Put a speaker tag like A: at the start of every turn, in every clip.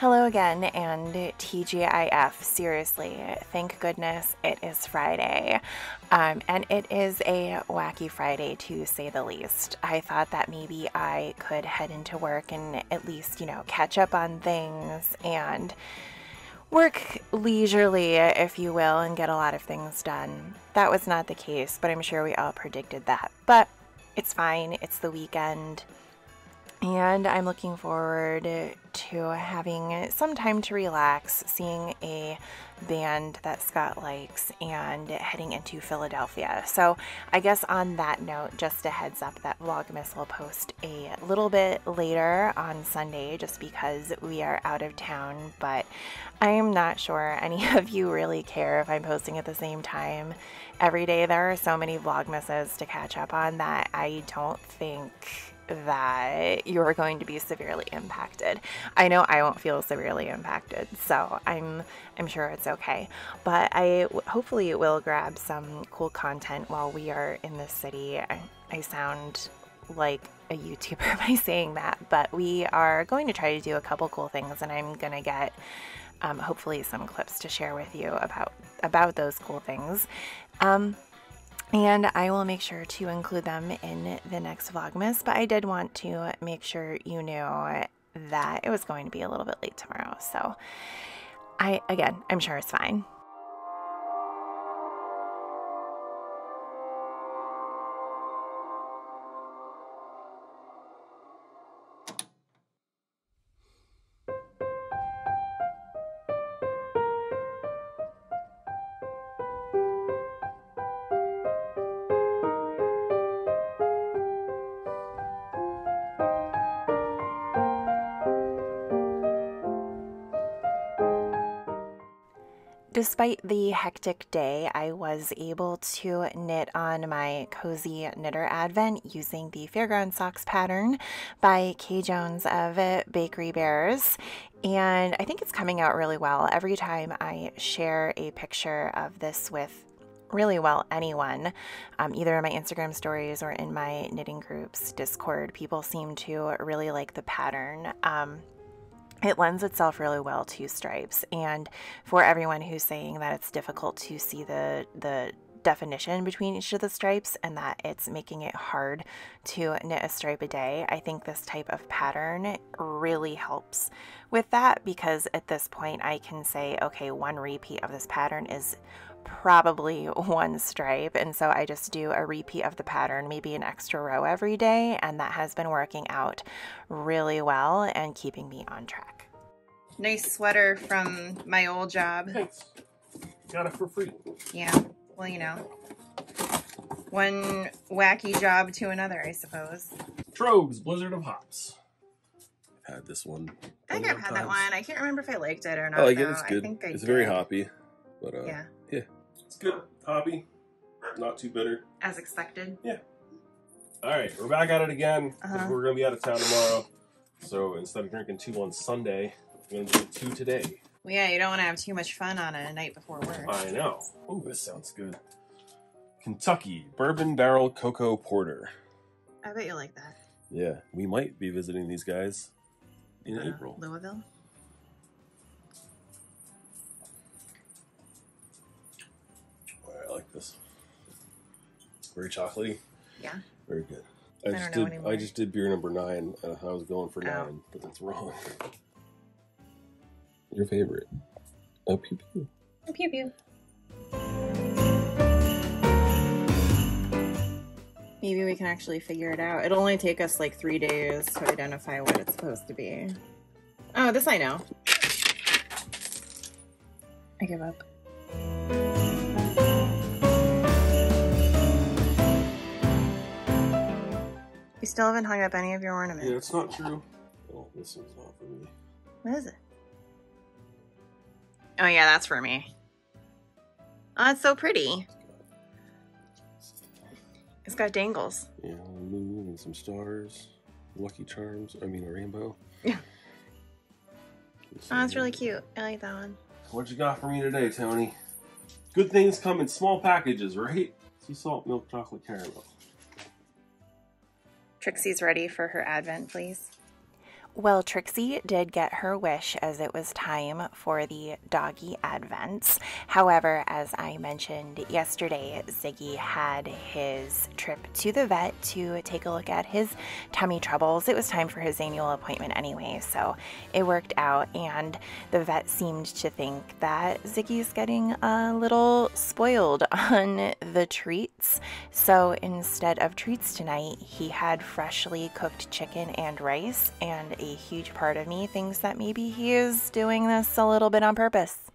A: Hello again, and TGIF. Seriously, thank goodness it is Friday. Um, and it is a wacky Friday to say the least. I thought that maybe I could head into work and at least, you know, catch up on things and work leisurely, if you will, and get a lot of things done. That was not the case, but I'm sure we all predicted that. But it's fine, it's the weekend. And I'm looking forward to having some time to relax, seeing a band that Scott likes, and heading into Philadelphia. So, I guess on that note, just a heads up that Vlogmas will post a little bit later on Sunday just because we are out of town. But I am not sure any of you really care if I'm posting at the same time every day. There are so many Vlogmases to catch up on that I don't think that you're going to be severely impacted. I know I won't feel severely impacted, so I'm I'm sure it's okay. But I hopefully it will grab some cool content while we are in this city. I, I sound like a YouTuber by saying that, but we are going to try to do a couple cool things, and I'm gonna get um, hopefully some clips to share with you about about those cool things. Um, and I will make sure to include them in the next Vlogmas, but I did want to make sure you knew that it was going to be a little bit late tomorrow. So I, again, I'm sure it's fine. Despite the hectic day, I was able to knit on my Cozy Knitter Advent using the Fairground Socks pattern by Kay Jones of Bakery Bears. And I think it's coming out really well. Every time I share a picture of this with really well anyone, um, either in my Instagram stories or in my knitting groups Discord, people seem to really like the pattern. Um, it lends itself really well to stripes. And for everyone who's saying that it's difficult to see the the definition between each of the stripes and that it's making it hard to knit a stripe a day i think this type of pattern really helps with that because at this point i can say okay one repeat of this pattern is probably one stripe and so I just do a repeat of the pattern maybe an extra row every day and that has been working out really well and keeping me on track. Nice sweater from my old job.
B: Thanks. Got it for free.
A: Yeah, well you know one wacky job to another I suppose.
B: Tröegs Blizzard of Hops. i Had this one.
A: I think I've had times. that one. I can't remember if I liked it or not.
B: I like it. It's good. it's did. very hoppy. But uh,
A: yeah.
B: It's good hobby. Not too bitter.
A: As expected.
B: Yeah. All right, we're back at it again. Uh-huh. We're going to be out of town tomorrow. So instead of drinking two on Sunday, we're going to do two today.
A: Well, yeah, you don't want to have too much fun on a night before work.
B: I know. Oh, this sounds good. Kentucky Bourbon Barrel Cocoa Porter.
A: I bet you like that.
B: Yeah, we might be visiting these guys in uh, April.
A: Louisville?
B: Very chocolatey.
A: Yeah.
B: Very good. I, I just did. Anymore. I just did beer number nine. Uh, I was going for oh. nine, but that's wrong. Your favorite? Oh, pew pew.
A: Oh, pew pew. Maybe we can actually figure it out. It'll only take us like three days to identify what it's supposed to be. Oh, this I know. I give up. Still haven't hung up any of your ornaments.
B: Yeah, it's not true. Oh, this one's not for me.
A: What is it? Oh yeah, that's for me. Oh, it's so pretty. It's got dangles.
B: Yeah, a moon and some stars. Lucky Charms. I mean, a rainbow.
A: Yeah. Oh, it's really cute. I like that one.
B: What you got for me today, Tony? Good things come in small packages, right? Sea salt, milk, chocolate, caramel.
A: Trixie's ready for her advent, please. Well, Trixie did get her wish as it was time for the doggy advents. However, as I mentioned yesterday, Ziggy had his trip to the vet to take a look at his tummy troubles. It was time for his annual appointment anyway, so it worked out. And the vet seemed to think that Ziggy's getting a little spoiled on the treats. So instead of treats tonight, he had freshly cooked chicken and rice and a huge part of me thinks that maybe he is doing this a little bit on purpose.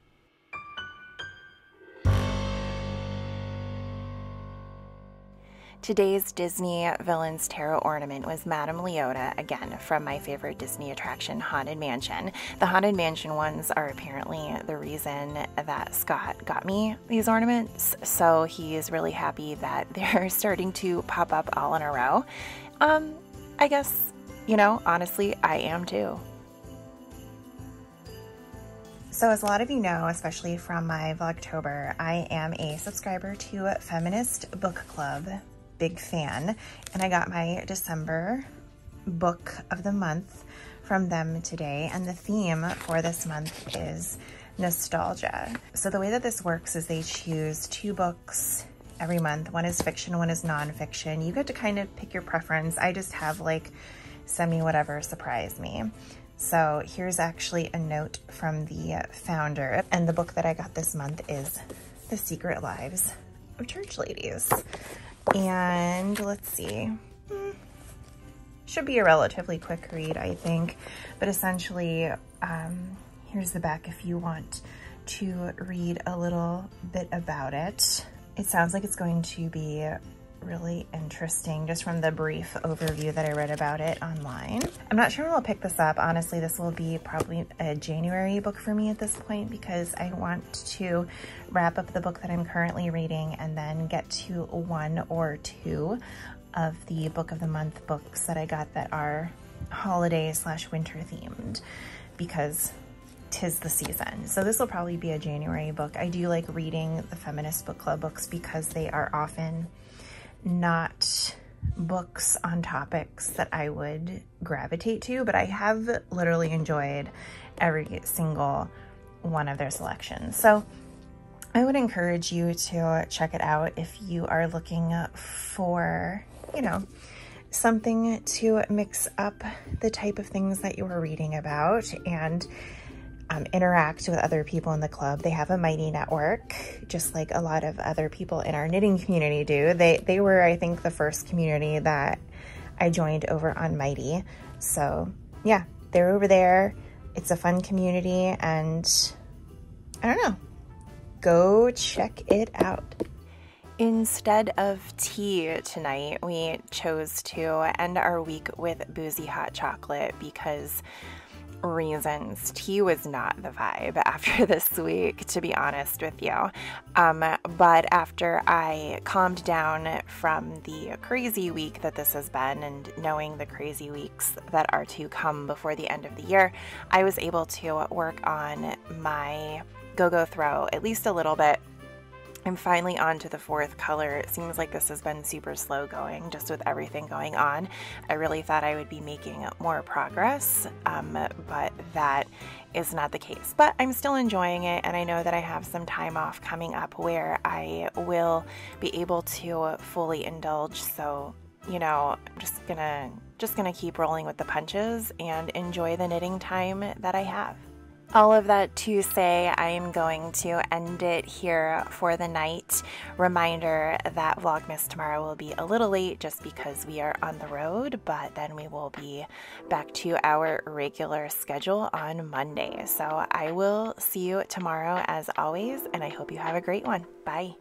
A: Today's Disney Villains Tarot ornament was Madame Leota, again from my favorite Disney attraction, Haunted Mansion. The Haunted Mansion ones are apparently the reason that Scott got me these ornaments, so he is really happy that they're starting to pop up all in a row. Um, I guess you know, honestly, I am too. So as a lot of you know, especially from my Vlogtober, I am a subscriber to Feminist Book Club, big fan, and I got my December book of the month from them today, and the theme for this month is nostalgia. So the way that this works is they choose two books every month. One is fiction, one is nonfiction. You get to kind of pick your preference. I just have like send me whatever surprised me. So here's actually a note from the founder. And the book that I got this month is The Secret Lives of Church Ladies. And let's see. Hmm, should be a relatively quick read, I think. But essentially, um, here's the back if you want to read a little bit about it. It sounds like it's going to be really interesting just from the brief overview that I read about it online. I'm not sure when I'll pick this up. Honestly, this will be probably a January book for me at this point because I want to wrap up the book that I'm currently reading and then get to one or two of the book of the month books that I got that are holiday slash winter themed because tis the season. So this will probably be a January book. I do like reading the feminist book club books because they are often not books on topics that I would gravitate to, but I have literally enjoyed every single one of their selections. So I would encourage you to check it out if you are looking for, you know, something to mix up the type of things that you are reading about and um, interact with other people in the club. They have a Mighty network, just like a lot of other people in our knitting community do. They, they were, I think, the first community that I joined over on Mighty. So yeah, they're over there. It's a fun community and I don't know, go check it out. Instead of tea tonight, we chose to end our week with boozy hot chocolate because reasons, tea was not the vibe after this week, to be honest with you. Um, but after I calmed down from the crazy week that this has been and knowing the crazy weeks that are to come before the end of the year, I was able to work on my go go throw at least a little bit I'm finally on to the fourth color. It seems like this has been super slow going just with everything going on. I really thought I would be making more progress, um, but that is not the case. But I'm still enjoying it and I know that I have some time off coming up where I will be able to fully indulge. So, you know, I'm just gonna just gonna keep rolling with the punches and enjoy the knitting time that I have. All of that to say, I am going to end it here for the night. Reminder that Vlogmas tomorrow will be a little late just because we are on the road, but then we will be back to our regular schedule on Monday. So I will see you tomorrow as always, and I hope you have a great one. Bye.